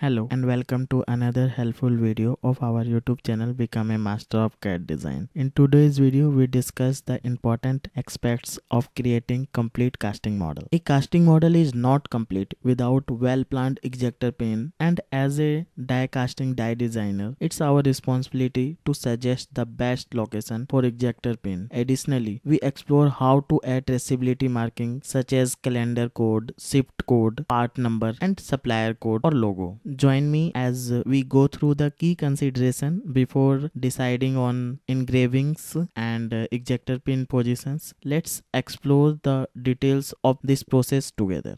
Hello and welcome to another helpful video of our YouTube channel Become a Master of CAD Design. In today's video we discuss the important aspects of creating complete casting model. A casting model is not complete without well-planned ejector pin and as a die casting die designer it's our responsibility to suggest the best location for ejector pin. Additionally we explore how to add traceability marking such as calendar code, shift code, part number and supplier code or logo. Join me as we go through the key consideration before deciding on engravings and uh, ejector pin positions. Let's explore the details of this process together.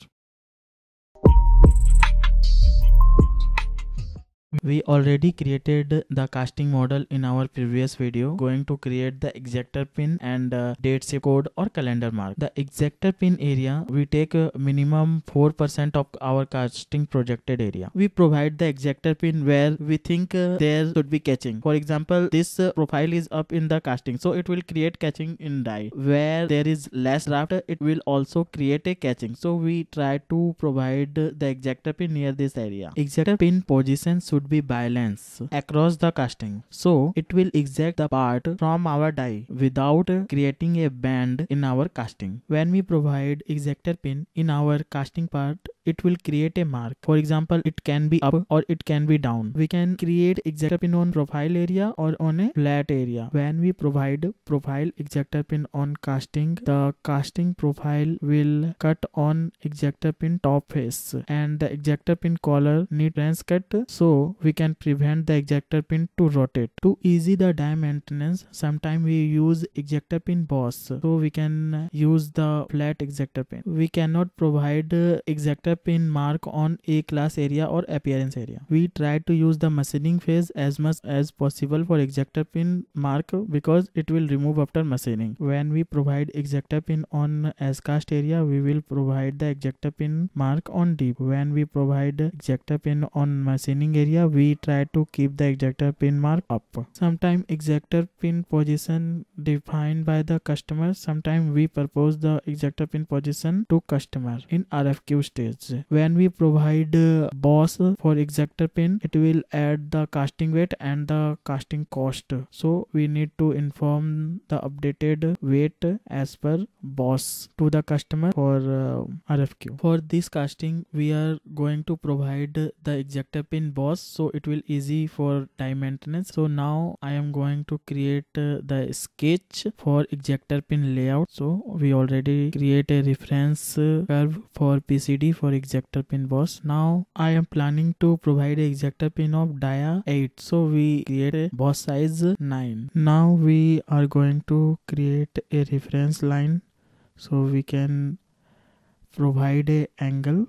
We already created the casting model in our previous video going to create the ejector pin and uh, date shape code or calendar mark. The ejector pin area we take a minimum 4% of our casting projected area. We provide the ejector pin where we think uh, there should be catching. For example this uh, profile is up in the casting so it will create catching in die. Where there is less draft it will also create a catching. So we try to provide the ejector pin near this area. Ejector pin position should should be balanced across the casting. So it will eject the part from our die without creating a band in our casting. When we provide ejector pin in our casting part, it will create a mark. For example, it can be up or it can be down. We can create ejector pin on profile area or on a flat area. When we provide profile ejector pin on casting, the casting profile will cut on ejector pin top face and the ejector pin collar need branch cut so we can prevent the ejector pin to rotate. To easy the die maintenance, sometimes we use ejector pin boss. So we can use the flat ejector pin. We cannot provide ejector pin mark on A class area or appearance area. We try to use the machining phase as much as possible for ejector pin mark because it will remove after machining. When we provide ejector pin on as cast area, we will provide the ejector pin mark on deep. When we provide ejector pin on machining area, we try to keep the ejector pin mark up. Sometimes ejector pin position defined by the customer. Sometimes we propose the ejector pin position to customer in RFQ stage. When we provide uh, boss for ejector pin, it will add the casting weight and the casting cost. So we need to inform the updated weight as per boss to the customer for uh, RFQ. For this casting, we are going to provide the ejector pin boss so it will easy for time maintenance so now i am going to create uh, the sketch for ejector pin layout so we already create a reference uh, curve for pcd for ejector pin boss. Now i am planning to provide a ejector pin of dia 8 so we create a boss size 9 now we are going to create a reference line so we can provide a angle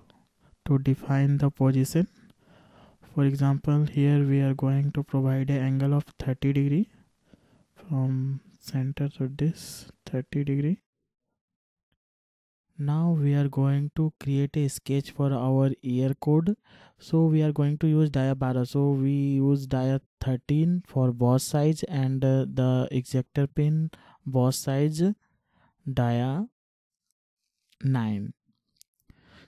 to define the position. For example here we are going to provide an angle of 30 degree. From center to this 30 degree now we are going to create a sketch for our year code. So we are going to use dia 12 so we use dia 13 for boss size and uh, the ejector pin boss size dia 9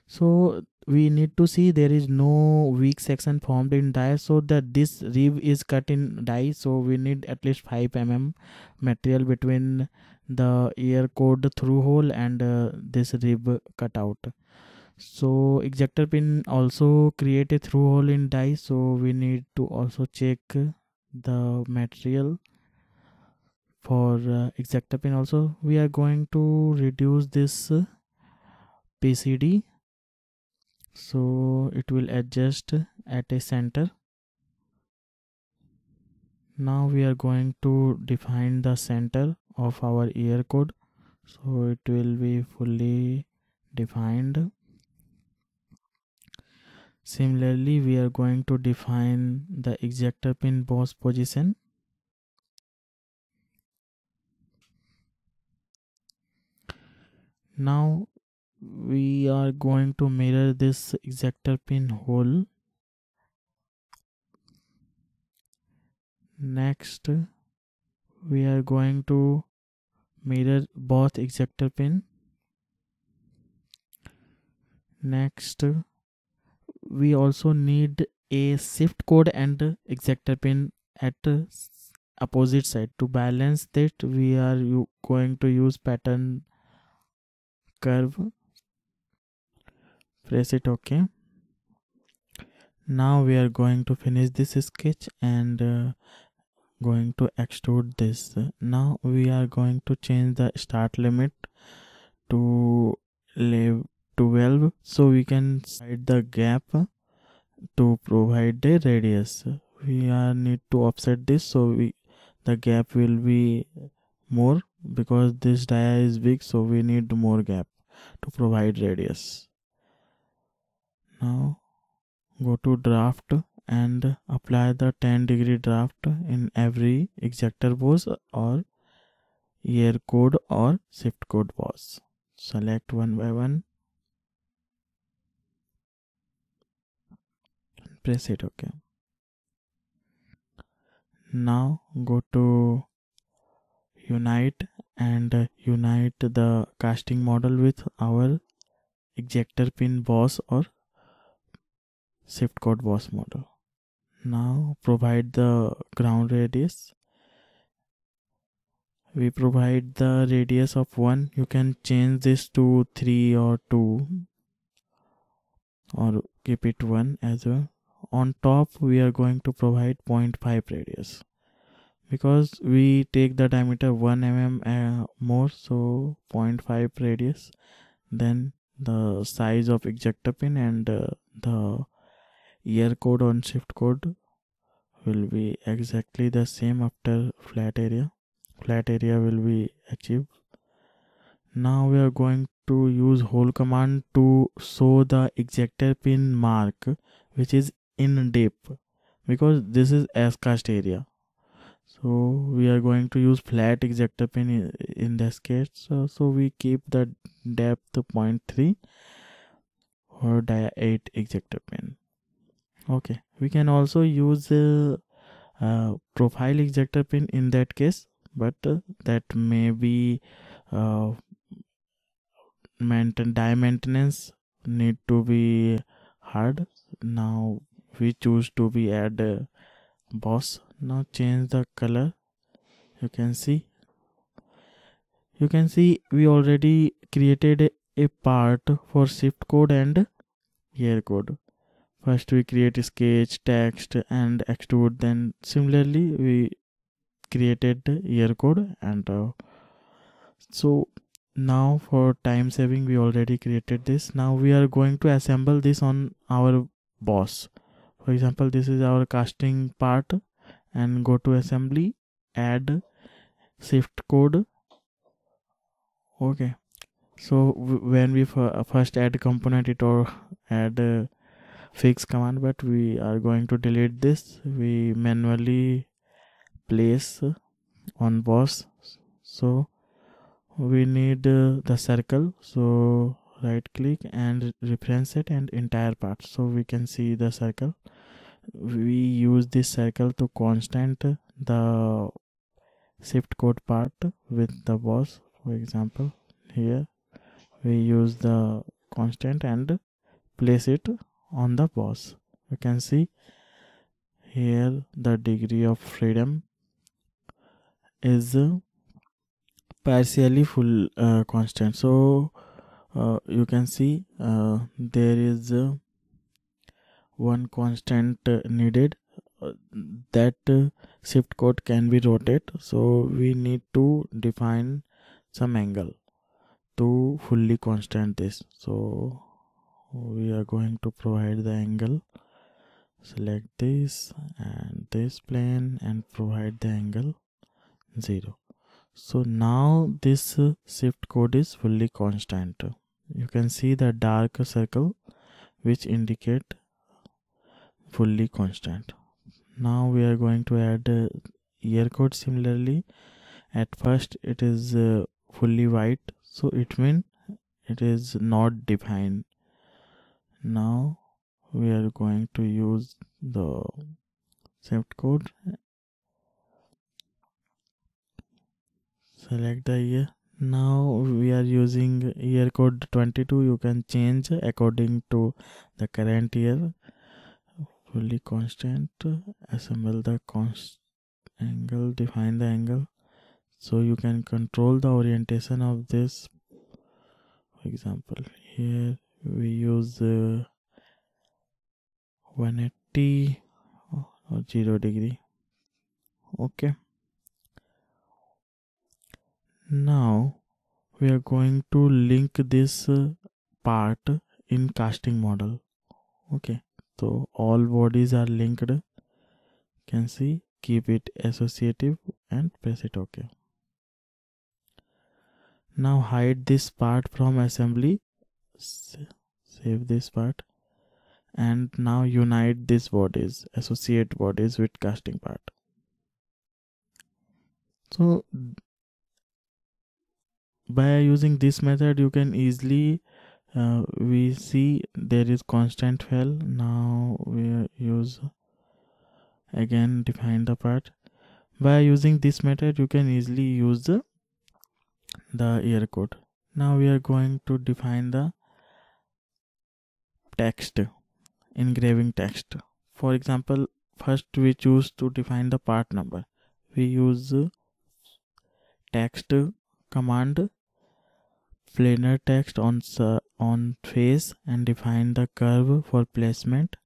so we need to see there is no weak section formed in die so that this rib is cut in die so we need at least 5 mm material between the year code through hole and uh, this rib cut out. So ejector pin also create a through hole in die so we need to also check the material for uh, ejector pin also. We are going to reduce this pcd so it will adjust at a center. Now we are going to define the center of our year code. So it will be fully defined. Similarly we are going to define the ejector pin boss position. Now we are going to mirror this ejector pin hole. Next we are going to mirror both ejector pin. Next we also need a shift code and ejector pin at opposite side. To balance that we are going to use pattern curve. Press it ok. Now we are going to finish this sketch and uh, going to extrude this. Now we are going to change the start limit to 12 so we can hide the gap to provide the radius. We are need to offset this so we the gap will be more because this dia is big so we need more gap to provide radius. Now go to draft and apply the 10 degree draft in every ejector boss or year code or shift code boss select one by one. And press it ok now go to unite and unite the casting model with our ejector pin boss or shift code boss model now provide the ground radius. We provide the radius of 1 you can change this to 3 or 2 or keep it 1 as well. On top we are going to provide 0.5 radius because we take the diameter 1 mm uh, more so 0.5 radius then the size of ejector pin and uh, the year code on shift code will be exactly the same after flat area. Flat area will be achieved. Now we are going to use hole command to show the ejector pin mark which is in depth because this is as cast area. So we are going to use flat ejector pin in, in this case. So, so we keep the depth 0.3 or dia 8 ejector pin okay. We can also use uh, uh, profile ejector pin in that case but uh, that may be uh, maintain die maintenance need to be hard. Now we choose to be add uh, boss. Now change the color. You can see. You can see we already created a, a part for shift code and year code first we create a sketch text and extrude then similarly we created year code and uh, so now for time saving we already created this. Now we are going to assemble this on our boss. For example this is our casting part and go to assembly add shift code. Okay. So when we first add component it or add uh, fix command but we are going to delete this. We manually place on boss. So we need uh, the circle. So right click and reference it and entire part. So we can see the circle. We use this circle to constant the shift code part with the boss. For example here we use the constant and place it on the boss. You can see here the degree of freedom is partially full uh, constant. So uh, you can see uh, there is one constant needed uh, that uh, shift code can be rotate. So we need to define some angle to fully constant this. So we are going to provide the angle. Select this and this plane and provide the angle. 0 so now this shift code is fully constant. You can see the dark circle which indicate fully constant. Now we are going to add a year code similarly. At first it is uh, fully white. So it means it is not defined now we are going to use the shift code. Select the year. Now we are using year code 22 you can change according to the current year. Fully constant. Assemble the const angle. Define the angle. So you can control the orientation of this. For example here we use uh, 180 or 0 degree. Okay. Now we are going to link this uh, part in casting model. Okay. So all bodies are linked. Can see keep it associative and press it ok now hide this part from assembly save this part. And now unite these bodies associate bodies with casting part. So by using this method you can easily uh, we see there is constant fill now we use again define the part. By using this method you can easily use the, the error code. Now we are going to define the text engraving text. For example first we choose to define the part number. We use text command planar text on on face and define the curve for placement.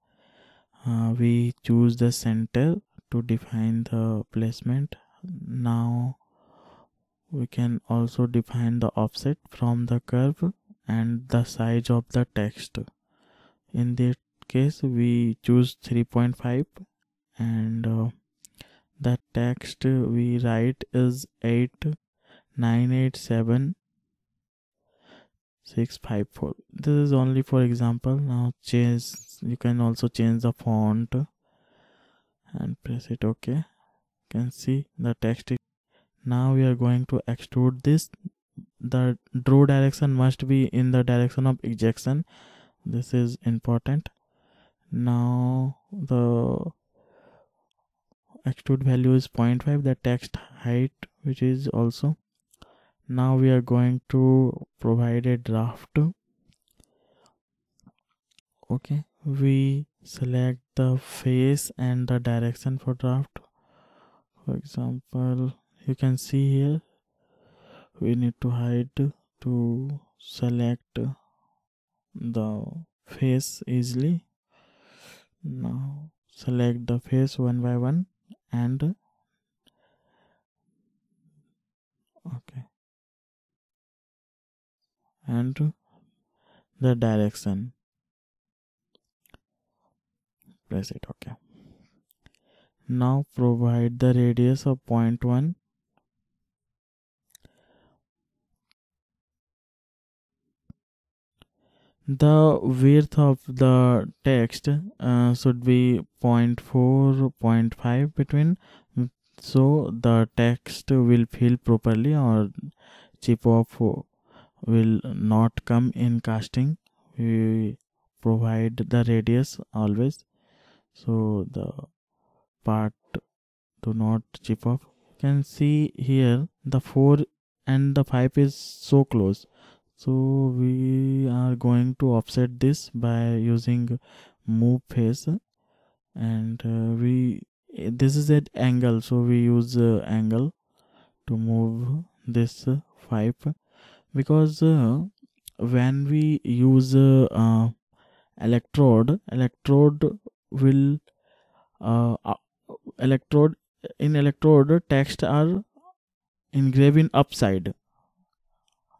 Uh, we choose the center to define the placement. Now we can also define the offset from the curve and the size of the text in this case we choose 3.5 and uh, the text we write is 8 987 654 this is only for example. Now change you can also change the font and press it ok you can see the text. Now we are going to extrude this. The draw direction must be in the direction of ejection this is important. Now the extrude value is 0.5 the text height which is also. Now we are going to provide a draft. Okay we select the face and the direction for draft. For example you can see here we need to hide to select the face easily. Now select the face one by one and okay. And the direction. Press it okay. Now provide the radius of 0.1 the width of the text uh, should be 0.4 0.5 between. So the text will fill properly or chip off will not come in casting. We provide the radius always. So the part do not chip off. You can see here the 4 and the 5 is so close so we are going to offset this by using move face and uh, we this is at angle so we use uh, angle to move this uh, 5 because uh, when we use uh, uh, electrode electrode will electrode in electrode text are engraving upside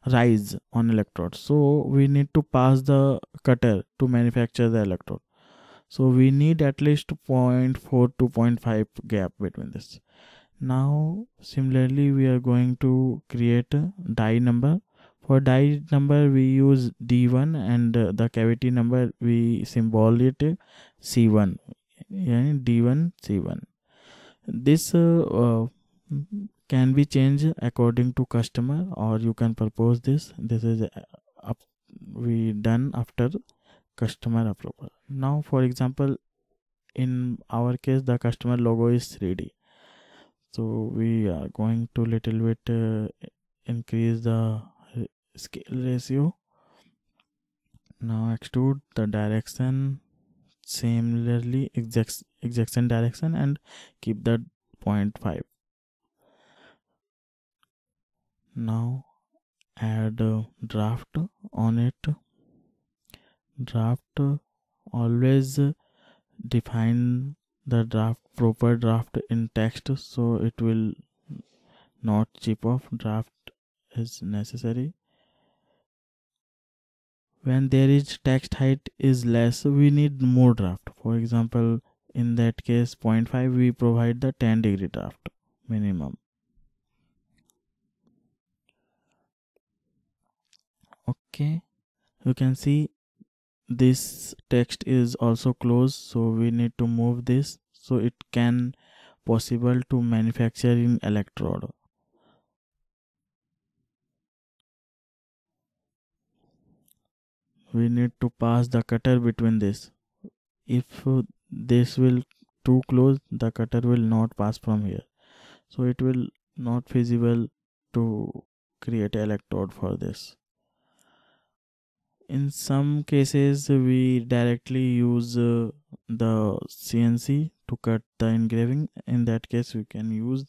rise on electrode. So we need to pass the cutter to manufacture the electrode. So we need at least 0.4 to 0.5 gap between this. Now similarly we are going to create a die number. For die number we use d1 and uh, the cavity number we symbol it c1 yeah, d1 c1 this uh, uh, can be changed according to customer or you can propose this. This is uh, up we done after customer approval. Now for example in our case the customer logo is 3d so we are going to little bit uh, increase the scale ratio. Now extrude the direction similarly exact ejection direction and keep that 0.5 now add draft on it. Draft always define the draft proper draft in text so it will not chip off. Draft is necessary. When there is text height is less we need more draft. For example in that case 0.5 we provide the 10 degree draft minimum okay you can see this text is also closed so we need to move this so it can possible to manufacture in electrode. We need to pass the cutter between this. If this will too close the cutter will not pass from here. So it will not feasible to create electrode for this in some cases we directly use uh, the CNC to cut the engraving. In that case we can use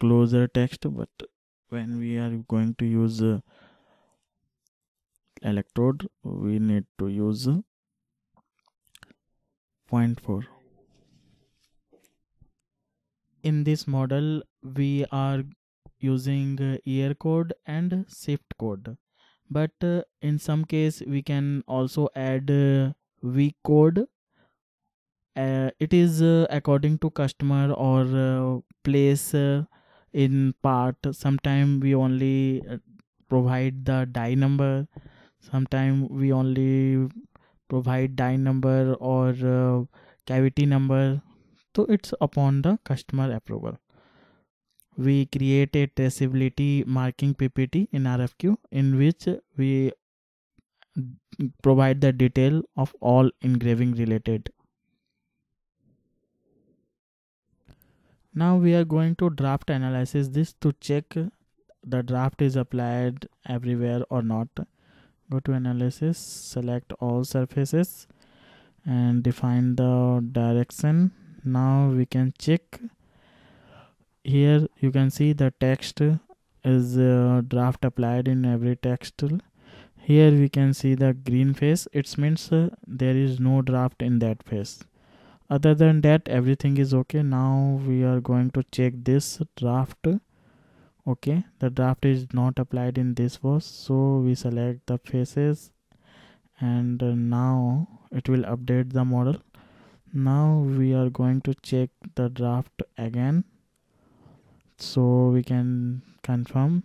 closer text but when we are going to use uh, electrode we need to use 0.4 in this model we are using uh, code and shift code but uh, in some case we can also add uh, week code. Uh, it is uh, according to customer or uh, place uh, in part. Sometime we only provide the die number. Sometime we only provide die number or cavity number. So it's upon the customer approval we create a traceability marking ppt in rfq in which we provide the detail of all engraving related. Now we are going to draft analysis this to check the draft is applied everywhere or not. Go to analysis select all surfaces and define the direction. Now we can check here you can see the text is uh, draft applied in every text. Here we can see the green face. It means uh, there is no draft in that face. Other than that everything is okay. Now we are going to check this draft. Okay the draft is not applied in this face so we select the faces and uh, now it will update the model. Now we are going to check the draft again so we can confirm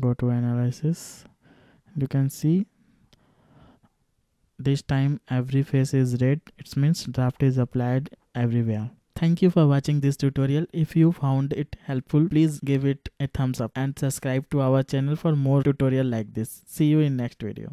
go to analysis. You can see this time every face is red. It means draft is applied everywhere. Thank you for watching this tutorial. If you found it helpful please give it a thumbs up and subscribe to our channel for more tutorial like this. See you in next video